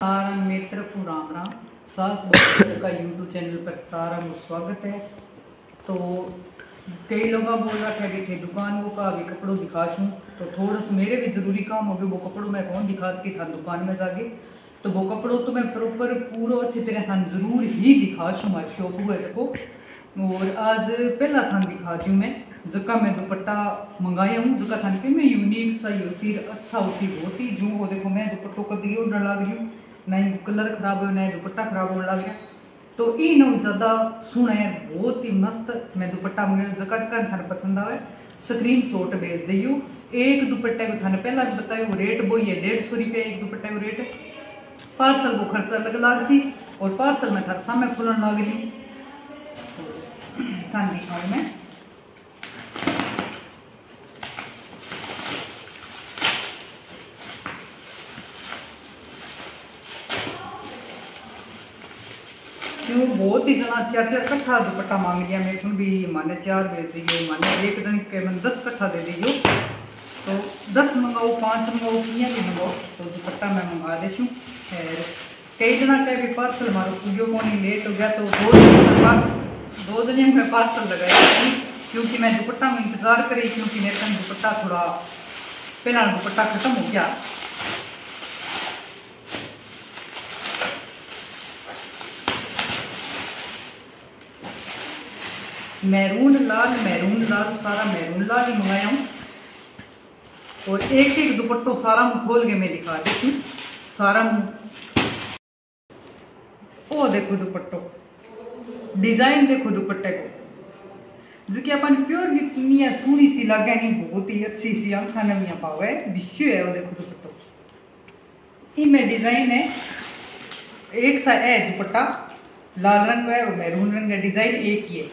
सारा मित्र राम राम। सास का यूट्यूब चैनल पर सारा को स्वागत है। तो कई लोग बोल रहा था थे दुकान को का अभी कपड़ों दिखा छूँ तो थोड़ा सा मेरे भी ज़रूरी काम हो गए वो कपड़ों मैं कौन दिखा सकी? था दुकान में जाके। तो वो कपड़ों तो मैं प्रॉपर पूरा अच्छी तरह था ज़रूर ही दिखा छूँ हमारे शॉप हुआ इसको और आज पहला थान दिखा दूँ मैं, जका मैं दुपट्टा मंगाया हूँ। जका थान के मैं यूनिक सा ही सिर अच्छा उसी बहुत ही, जो हो देखो मैं दुपट्टों को दिए उड़ने लग रही हूँ। ना ही कलर खराब हो ना ही दुपट्टा खराब होने लग गया। तो ये नौ ज़्यादा सुना है बहुत ही मस्त मैं दुपट्टा मंगाया, जगह जगह थाने पसंद आवे। स्क्रीन शॉट भेज दियो। एक दुपट्टे को थाने पहला भी बताया, रेट वो ही है डेढ़ सौ रुपया एक दुपट्टे को रेट। पार्सल को खर्चा अलग लाग सी, और पार्सल में थारे सामने खुलन लग रही हूँ। थान दिखाऊँ मैं क्यों बहुत ही जना चार चार कट्ठा दुपट्टा मांग लिया मैं भी माने चार भेज दीजिए माने एक जन के मैंने दस कट्ठा दे दीजिए तो दस मंगाओ पाँच मंगाओ किया भी मंगाओ तो दुपट्टा मैं मंगा देती खैर कई जना का भी पार्सल मारो पूजो कौन ही लेट हो गया तो दो दिन बाद दो दिन में पार्सल लगाया क्योंकि मैं दुपट्टा में इंतज़ार करी क्योंकि मेरे दुपट्टा थोड़ा पहला दुपट्टा ख़त्म हो गया मैरून लाल मैरून लाल, सारा मैरून लाल ही मंगाया हूँ। और एक एक दुपट्टो सारा मुँह खोल के मैं दिखा देती हूँ। सारा मुँह। ओ, देखो दुपट्टो। डिज़ाइन देखो दुपट्टे को। जो कि अपन प्योर की सुनी है सोनी सी लगे नहीं, बहुत ही अच्छी सी आंखा नविया पावे। विश्व है वो देखो दुपट्टो। इनमें डिज़ाइन है। एक सा है दुपट्टा। लाल रंग है और मैरून रंग का डिज़ाइन एक ही है।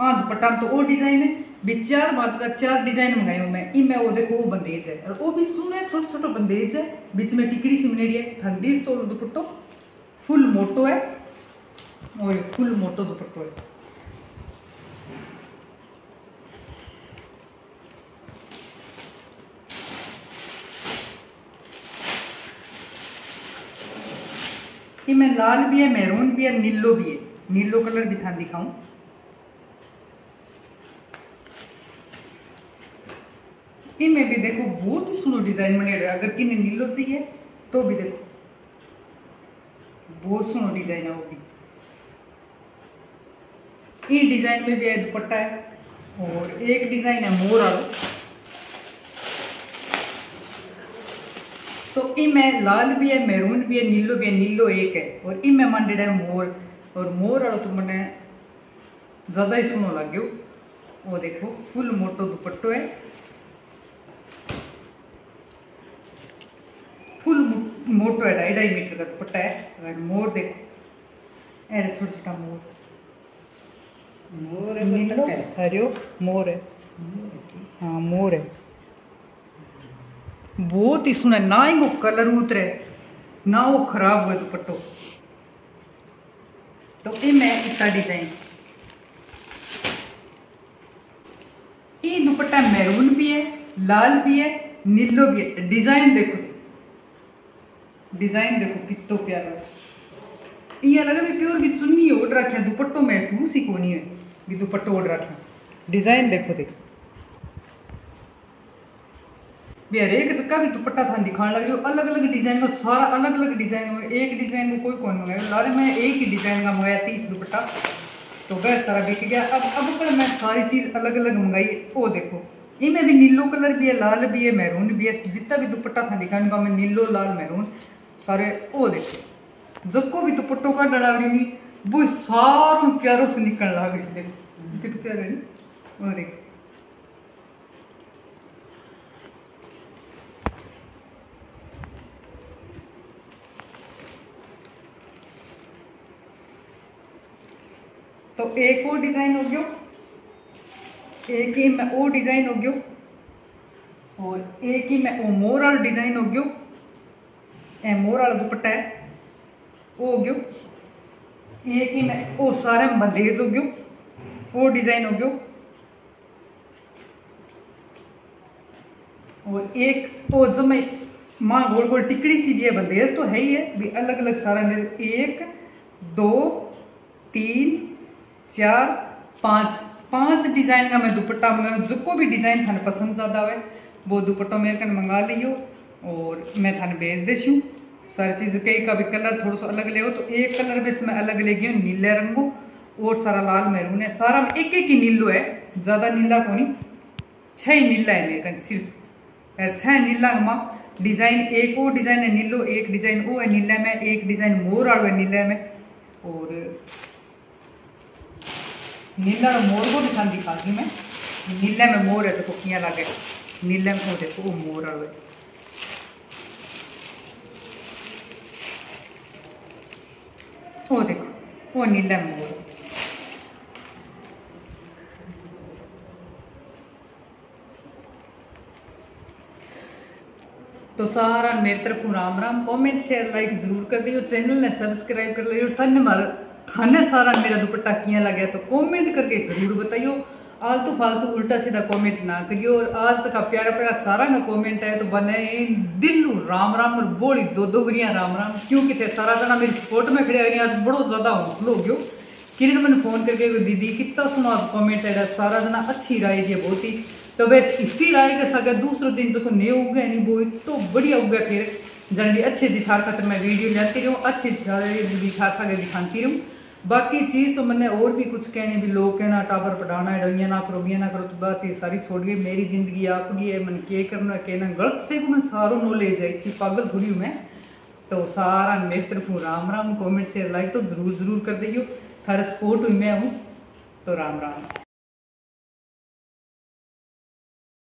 हाँ दुपट्टा तो डिज़ाइन है। भी चार बात का चार डिज़ाइन मंगाई हूँ। मैं इनमें वो देखो, वो बंदेज है। और वो भी सुने छोटे छोटे बंदेज है। बीच में टिकड़ी सी बनेड़ी है। ठंडी तो दुपट्टो फुल मोटो है। और फुल मोटो दुपट्टो है। इनमें लाल भी है, मैरून भी है, नीलो भी है। नीलो कलर भी था दिखाऊँ। इनमें भी देखो, बहुत ही सुनो डिज़ाइन बने रहे अगर किन्हें नीलो चाहिए तो भी देखो। बहुत सुनो डिज़ाइन है वो भी। ये डिज़ाइन में भी है दुपट्टा है, और एक डिज़ाइन है मोर आलो तो इनमें लाल भी है, मैरून भी है, नीलो भी है, नीलो एक है, और इनमें मंडेड है मोर। और मोर आलो तो मैंने ज़्यादा ही सुनो लग गयो वो देखो, फुल मोटो दुपट्टो है फुल मोटो है ढाई ढाई मीटर का दुपट्टा है अगर मोर देखो ऐसे छोटा छोटा मोर मोर नीलो हरियो मोर है हाँ मोर है बहुत ही सुना ना ही वो कलर उतरे ना वो खराब हुए दुपट्टो तो ये मैं इतना डिज़ाइन ये दुपट्टा मैरून भी है लाल भी है नीलो भी है डिज़ाइन देखो डिज़ाइन देखो कितो प्यारा। इं लगे भी प्योर की चुन्नी ओढ़ रखे दुपट्टो महसूस ही कोनी है भी दुपट्टो ओढ़ रखे डिज़ाइन देखो देख। भी हर एक भी दुपट्टा था दिखाने लग रही हो अलग अलग डिज़ाइन का सारा अलग अलग डिज़ाइन हो, एक डिज़ाइन में कोई कौन मंगाया लारे मैं एक ही डिज़ाइन का मंगाया, तीस दुपट्टा। तो वह सारा बिक गया। अब अब पर मैं सारी चीज़ अलग अलग मंगाई, वो देखो। इनमें भी नीलो कलर भी है, लाल भी है, मैरून भी है, जितना भी दुपट्टा था दिखाने का, मैं नीलो, लाल, मैरून। सारे वो देखो जब भी दुपट्टों का डरा रही नहीं वो सारों प्यारों से निकल लग रही देखो, कितने प्यारे नहीं वो देखो। तो एक और डिज़ाइन हो गयो। एक ही में वो डिज़ाइन हो गयो। और एक ही में वो मोर वाला डिज़ाइन हो गयो। ए मोर वाला दुपट्टा है। वो गयो। एक ही में, वो सारे बंदेज हो गयो। वो डिज़ाइन हो गयो। और एक, वो जमे माँ गोल गोल टिकड़ी सी भी है, बंदेज तो है ही है, भी अलग अलग सारा एक, दो, तीन, चार, पाँच। पाँच डिज़ाइन का मैं दुपट्टा मंगाऊँ जो को भी डिज़ाइन थाने पसंद ज़्यादा हुए वो दुपट्टो मेरे कन मंगा लियो। और मैं थाने भेज देशूँ सारी चीज़ कई का भी कलर थोड़ा सा अलग ले हो तो एक कलर में इसमें अलग ले गई नीले रंगो और सारा लाल मैरून है। सारा एक एक ही नीलो है, ज़्यादा नीला को नहीं छह ही नीला है मेरे सिर्फ़। छह नीला माँ। डिज़ाइन एक वो डिज़ाइन है नीलो, एक डिज़ाइन वो है नीला में, एक डिज़ाइन मोर आड़ो है नीले में। और नीला मोर को दिखा दिखा दी मैं। नीले में मोर है, देखो किया लागे। नीले में देखो वो मोर आड़ो है। वो देखो, वो नीला मोर तो सारा मेरी तरफ़ Ram Ram comment share like ज़रूर कर दियो। चैनल ने सब्सक्राइब कर लियो। धन्यवाद। थाने सारा मेरा दुपट्टा किया लगे तो कमेंट करके ज़रूर बताइयो। आलतू फालतू उल्टा सीधा कमेंट ना करियो और आज का प्यारा प्यारा सारा का कमेंट है तो बने दिल राम राम और बोली दो दो बड़िया राम राम। क्योंकि थे सारा जना मेरी सपोर्ट में खड़े आज बड़ो ज़्यादा हौसलो हो गयो। किरण मैंने फ़ोन करके दीदी, कितना सुना कमेंट है सारा जना अच्छी राय है बहुत। ही तो बस इसी राय के साथ दूसरे दिन जो नहीं उगे नहीं, वो तो बढ़िया उगे फिर। जल्दी अच्छे दिखा खातर मैं वीडियो लेती रहूँ, अच्छे दिखा सके दिखाती रहूँ। बाकी चीज़ तो मैंने और भी कुछ कहनी भी लोग कहना, टावर पढ़ाना है, डोइया ना करो बिया ना करो तो बात चीज़ सारी छोड़ गई, मेरी ज़िंदगी आपकी है, मैंने के करना कहना गलत से को मैं सारो नॉलेज है, इतनी पागल थोड़ी हूँ मैं। तो सारा मेरे हूँ, राम राम कॉमेंट से लाइक तो ज़रूर ज़रूर कर दियो थारा सपोर्ट हुई मैं हूँ तो राम राम।